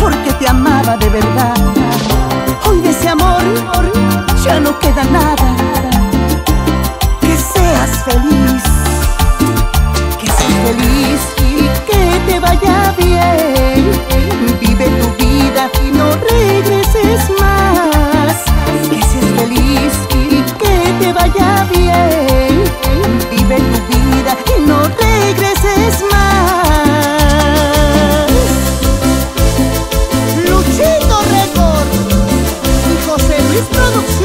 porque te amaba de verdad. Hoy de ese amor ya no queda nada. Que seas feliz, que seas feliz y que te vaya bien. Vive tu vida. struggle.